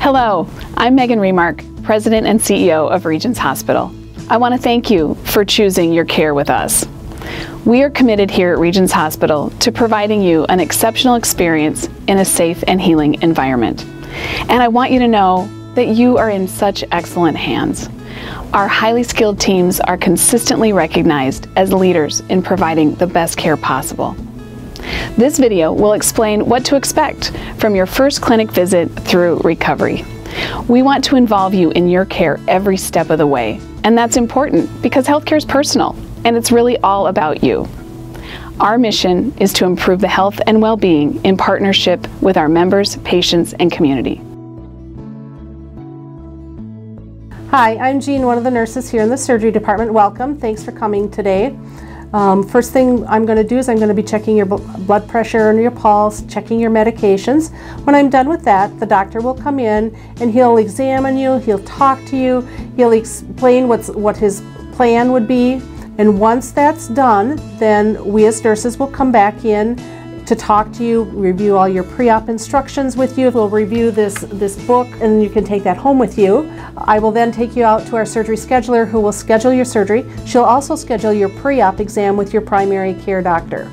Hello, I'm Megan Remark, President and CEO of Regions Hospital. I want to thank you for choosing your care with us. We are committed here at Regions Hospital to providing you an exceptional experience in a safe and healing environment. And I want you to know that you are in such excellent hands. Our highly skilled teams are consistently recognized as leaders in providing the best care possible. This video will explain what to expect from your first clinic visit through recovery. We want to involve you in your care every step of the way, and that's important because healthcare is personal and it's really all about you. Our mission is to improve the health and well-being in partnership with our members, patients, and community. Hi, I'm Jean, one of the nurses here in the surgery department. Welcome. Thanks for coming today. Um, first thing I'm going to do is I'm going to be checking your blood pressure and your pulse, checking your medications. When I'm done with that, the doctor will come in and he'll examine you, he'll talk to you, he'll explain what's, what his plan would be and once that's done, then we as nurses will come back in to talk to you, review all your pre-op instructions with you. We'll review this, this book and you can take that home with you. I will then take you out to our surgery scheduler who will schedule your surgery. She'll also schedule your pre-op exam with your primary care doctor.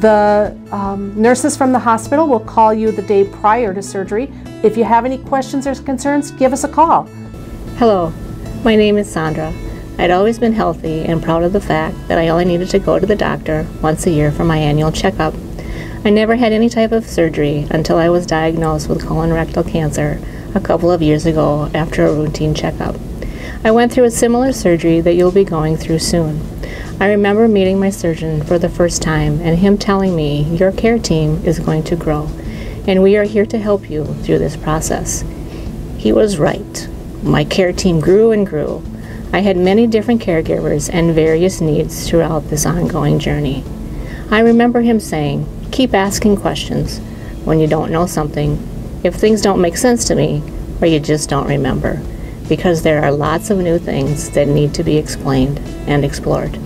The um, nurses from the hospital will call you the day prior to surgery. If you have any questions or concerns, give us a call. Hello, my name is Sandra. I'd always been healthy and proud of the fact that I only needed to go to the doctor once a year for my annual checkup. I never had any type of surgery until I was diagnosed with colon rectal cancer a couple of years ago after a routine checkup. I went through a similar surgery that you'll be going through soon. I remember meeting my surgeon for the first time and him telling me, Your care team is going to grow, and we are here to help you through this process. He was right. My care team grew and grew. I had many different caregivers and various needs throughout this ongoing journey. I remember him saying, keep asking questions when you don't know something, if things don't make sense to me, or you just don't remember, because there are lots of new things that need to be explained and explored.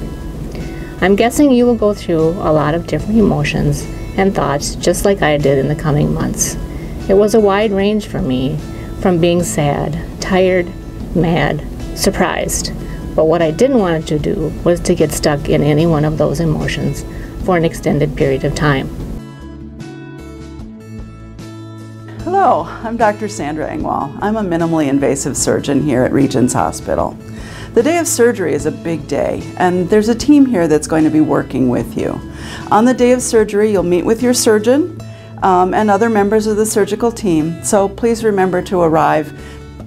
I'm guessing you will go through a lot of different emotions and thoughts just like I did in the coming months. It was a wide range for me, from being sad, tired, mad, surprised. But what I didn't want to do was to get stuck in any one of those emotions for an extended period of time. Hello, I'm Dr. Sandra Engwall. I'm a minimally invasive surgeon here at Regions Hospital. The day of surgery is a big day, and there's a team here that's going to be working with you. On the day of surgery, you'll meet with your surgeon um, and other members of the surgical team, so please remember to arrive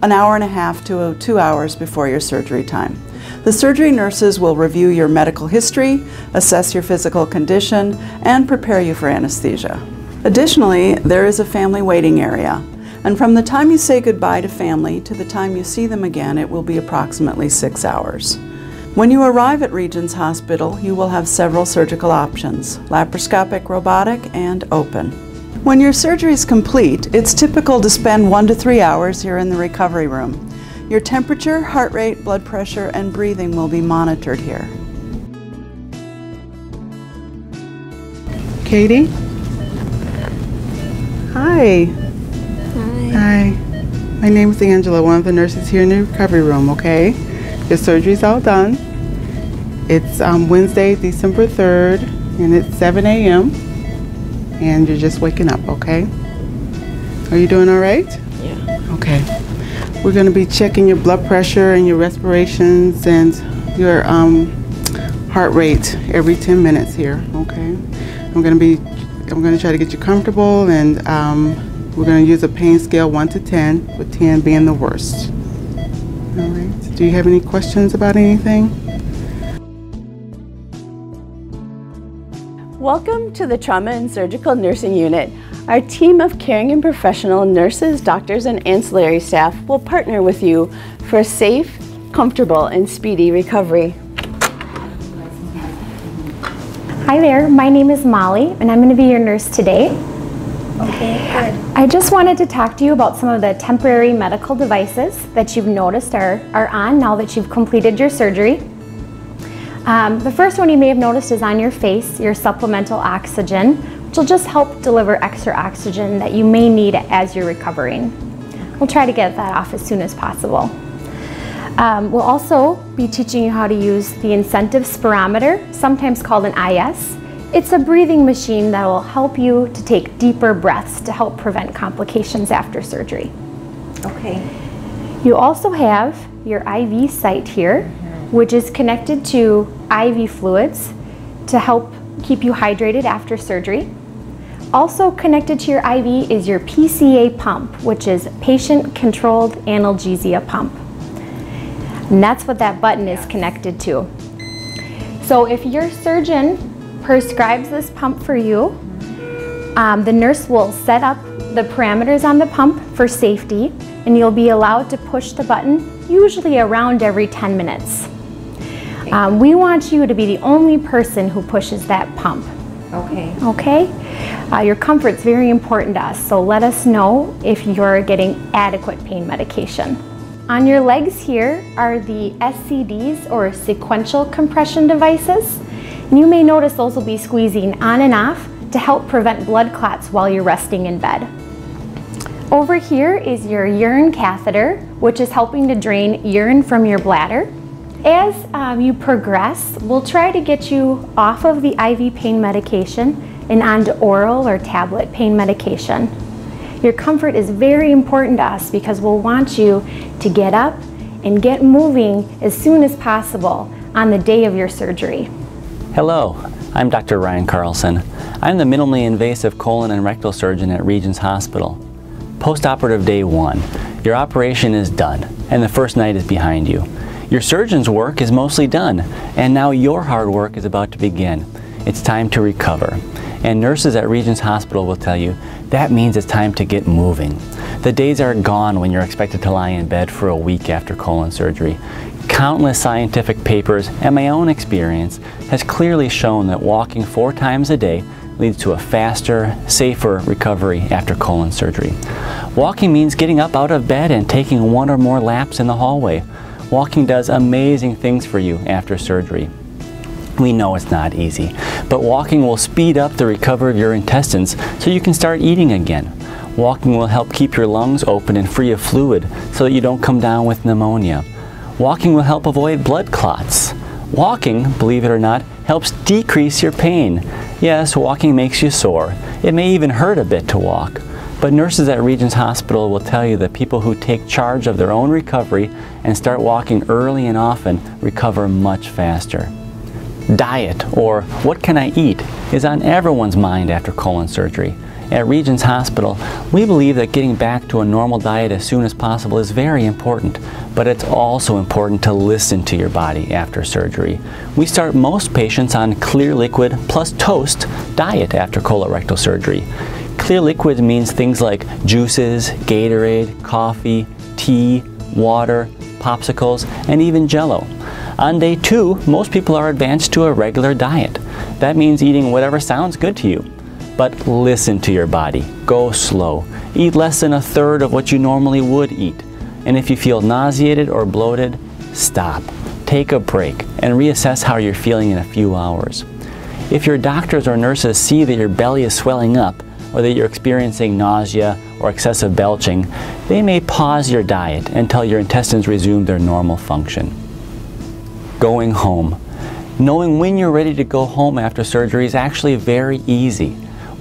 an hour and a half to two hours before your surgery time. The surgery nurses will review your medical history, assess your physical condition, and prepare you for anesthesia. Additionally, there is a family waiting area, and from the time you say goodbye to family to the time you see them again, it will be approximately six hours. When you arrive at Regions Hospital, you will have several surgical options, laparoscopic, robotic, and open. When your surgery is complete, it's typical to spend one to three hours here in the recovery room. Your temperature, heart rate, blood pressure, and breathing will be monitored here. Katie? Hi. Hi. Hi. My name is Angela, one of the nurses here in the recovery room, okay? Your surgery's all done. It's um, Wednesday, December 3rd, and it's 7 a.m and you're just waking up, okay? Are you doing all right? Yeah. Okay. We're going to be checking your blood pressure and your respirations and your um, heart rate every 10 minutes here, okay? I'm going to be, I'm going to try to get you comfortable and um, we're going to use a pain scale 1 to 10, with 10 being the worst. All right. Do you have any questions about anything? Welcome to the Trauma and Surgical Nursing Unit. Our team of caring and professional nurses, doctors, and ancillary staff will partner with you for a safe, comfortable, and speedy recovery. Hi there, my name is Molly, and I'm going to be your nurse today. Okay, good. I just wanted to talk to you about some of the temporary medical devices that you've noticed are, are on now that you've completed your surgery. Um, the first one you may have noticed is on your face, your supplemental oxygen, which will just help deliver extra oxygen that you may need as you're recovering. We'll try to get that off as soon as possible. Um, we'll also be teaching you how to use the incentive spirometer, sometimes called an IS. It's a breathing machine that will help you to take deeper breaths to help prevent complications after surgery. Okay. You also have your IV site here, which is connected to IV fluids to help keep you hydrated after surgery. Also connected to your IV is your PCA pump, which is patient controlled analgesia pump. And that's what that button is connected to. So if your surgeon prescribes this pump for you. Um, the nurse will set up the parameters on the pump for safety and you'll be allowed to push the button usually around every 10 minutes. Um, we want you to be the only person who pushes that pump. Okay. Okay? Uh, your comfort's very important to us, so let us know if you're getting adequate pain medication. On your legs here are the SCDs or sequential compression devices. And you may notice those will be squeezing on and off to help prevent blood clots while you're resting in bed. Over here is your urine catheter, which is helping to drain urine from your bladder. As um, you progress, we'll try to get you off of the IV pain medication and onto oral or tablet pain medication. Your comfort is very important to us because we'll want you to get up and get moving as soon as possible on the day of your surgery. Hello, I'm Dr. Ryan Carlson. I'm the minimally invasive colon and rectal surgeon at Regions Hospital. Postoperative day one, your operation is done and the first night is behind you. Your surgeon's work is mostly done and now your hard work is about to begin. It's time to recover. And nurses at Regions Hospital will tell you that means it's time to get moving. The days are gone when you're expected to lie in bed for a week after colon surgery countless scientific papers and my own experience has clearly shown that walking four times a day leads to a faster, safer recovery after colon surgery. Walking means getting up out of bed and taking one or more laps in the hallway. Walking does amazing things for you after surgery. We know it's not easy, but walking will speed up the recovery of your intestines so you can start eating again. Walking will help keep your lungs open and free of fluid so that you don't come down with pneumonia. Walking will help avoid blood clots. Walking, believe it or not, helps decrease your pain. Yes, walking makes you sore. It may even hurt a bit to walk. But nurses at Regions Hospital will tell you that people who take charge of their own recovery and start walking early and often recover much faster. Diet, or what can I eat, is on everyone's mind after colon surgery. At Regions Hospital, we believe that getting back to a normal diet as soon as possible is very important, but it's also important to listen to your body after surgery. We start most patients on clear liquid plus toast diet after colorectal surgery. Clear liquid means things like juices, Gatorade, coffee, tea, water, popsicles, and even jello. On day two, most people are advanced to a regular diet. That means eating whatever sounds good to you. But listen to your body. Go slow. Eat less than a third of what you normally would eat. And if you feel nauseated or bloated, stop. Take a break and reassess how you're feeling in a few hours. If your doctors or nurses see that your belly is swelling up or that you're experiencing nausea or excessive belching, they may pause your diet until your intestines resume their normal function. Going home. Knowing when you're ready to go home after surgery is actually very easy.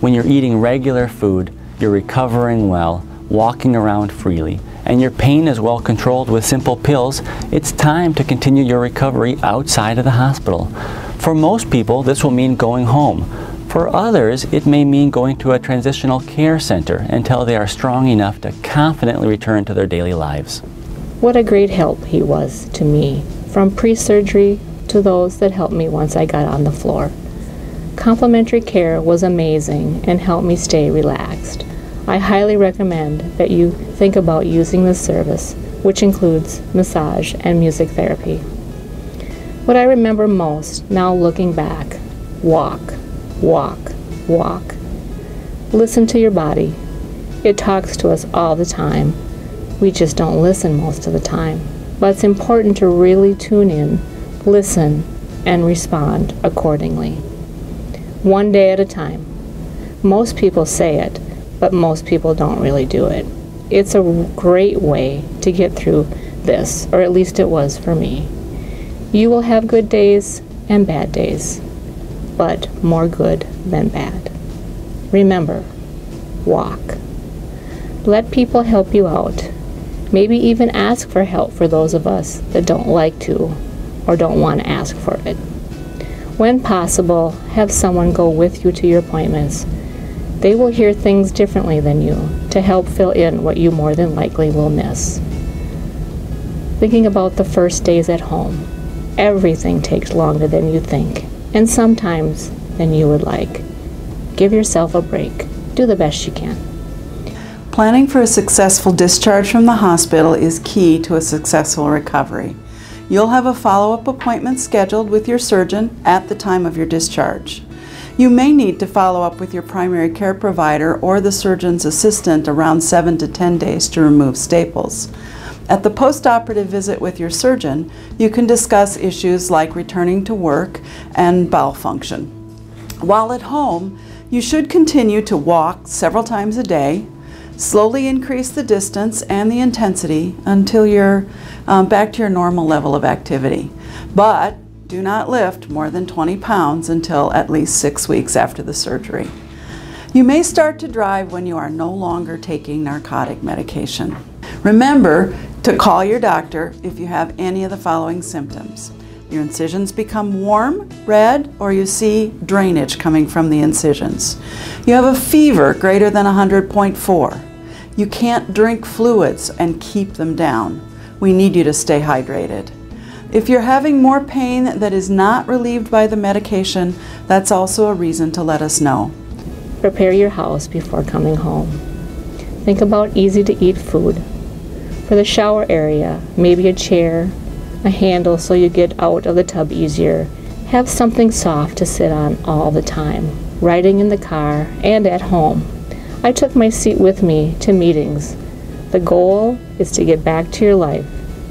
When you're eating regular food, you're recovering well, walking around freely, and your pain is well controlled with simple pills, it's time to continue your recovery outside of the hospital. For most people, this will mean going home. For others, it may mean going to a transitional care center until they are strong enough to confidently return to their daily lives. What a great help he was to me, from pre surgery to those that helped me once I got on the floor. Complementary care was amazing and helped me stay relaxed. I highly recommend that you think about using this service, which includes massage and music therapy. What I remember most now looking back walk, walk, walk. Listen to your body. It talks to us all the time. We just don't listen most of the time. But it's important to really tune in, listen, and respond accordingly one day at a time. Most people say it, but most people don't really do it. It's a great way to get through this, or at least it was for me. You will have good days and bad days, but more good than bad. Remember, walk. Let people help you out. Maybe even ask for help for those of us that don't like to or don't want to ask for it. When possible, have someone go with you to your appointments. They will hear things differently than you to help fill in what you more than likely will miss. Thinking about the first days at home, everything takes longer than you think, and sometimes than you would like. Give yourself a break. Do the best you can. Planning for a successful discharge from the hospital is key to a successful recovery. You'll have a follow-up appointment scheduled with your surgeon at the time of your discharge. You may need to follow up with your primary care provider or the surgeon's assistant around 7 to 10 days to remove staples. At the postoperative visit with your surgeon, you can discuss issues like returning to work and bowel function. While at home, you should continue to walk several times a day, slowly increase the distance and the intensity until you're um, back to your normal level of activity. But do not lift more than 20 pounds until at least six weeks after the surgery. You may start to drive when you are no longer taking narcotic medication. Remember to call your doctor if you have any of the following symptoms. Your incisions become warm, red, or you see drainage coming from the incisions. You have a fever greater than 100.4. You can't drink fluids and keep them down. We need you to stay hydrated. If you're having more pain that is not relieved by the medication, that's also a reason to let us know. Prepare your house before coming home. Think about easy to eat food. For the shower area, maybe a chair, a handle so you get out of the tub easier. Have something soft to sit on all the time, riding in the car and at home. I took my seat with me to meetings. The goal is to get back to your life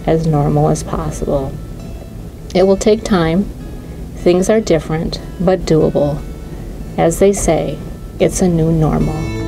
as normal as possible. It will take time. Things are different, but doable. As they say, it's a new normal.